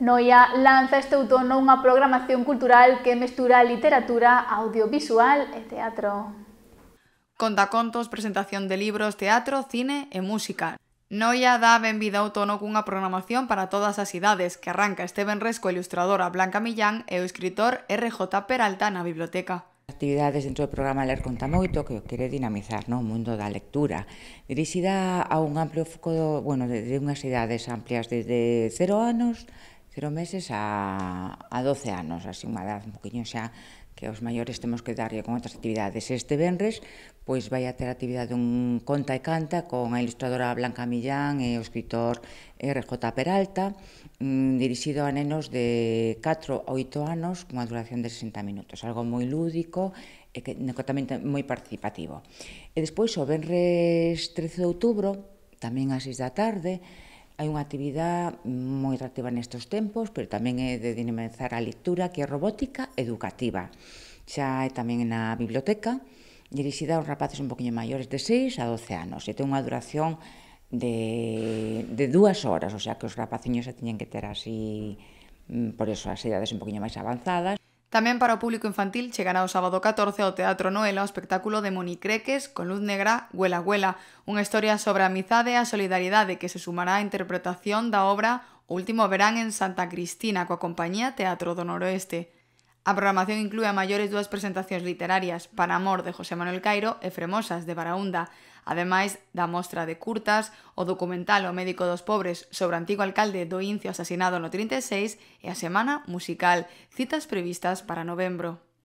Noia lanza este outono unha programación cultural que mestura literatura, audiovisual e teatro. Contacontos, presentación de libros, teatro, cine e música. Noia dá benvida ao tono cunha programación para todas as idades que arranca este venres co ilustradora Blanca Millán e o escritor RJ Peralta na biblioteca. Actividades dentro do programa Ler Conta Moito que o quere dinamizar no o mundo da lectura, dirixida a un amplio foco do, bueno, de, de unhas idades amplias desde 0 anos 0 meses a, a 12 anos, así unha edad un poquinho xa que os maiores temos que darlle con outras actividades. Este venres, pois vai a ter actividade un conta e canta con a ilustradora Blanca Millán e o escritor RJ Peralta, mm, dirixido a nenos de 4 a 8 anos, cunha duración de 60 minutos, algo moi lúdico e que, que tamén moi participativo. E despois, o venres 13 de outubro, tamén ás 6 da tarde, Hai unha actividade moi atractiva nestes tempos, pero tamén é de dinamizar a lectura, que é robótica educativa. Xa é tamén na biblioteca, dirixida aos rapaces un poquinho maiores de 6 a 12 anos, e ten unha duración de, de dúas horas, o sea que os rapaciños se tiñen que ter así, mm, por eso as idades un poquinho máis avanzadas. Tamén para o público infantil chegará o sábado 14 ao Teatro Noela o espectáculo de Monicreques con luz negra Huela Huela, unha historia sobre a amizade e a solidaridade que se sumará á interpretación da obra O último verán en Santa Cristina coa compañía Teatro do Noroeste. A programación inclúe a maiores dúas presentacións literarias Para Amor de José Manuel Cairo e Fremosas de Baraúnda, ademais da mostra de curtas, o documental O médico dos pobres sobre o antigo alcalde do Incio asasinado no 36 e a semana musical, citas previstas para novembro.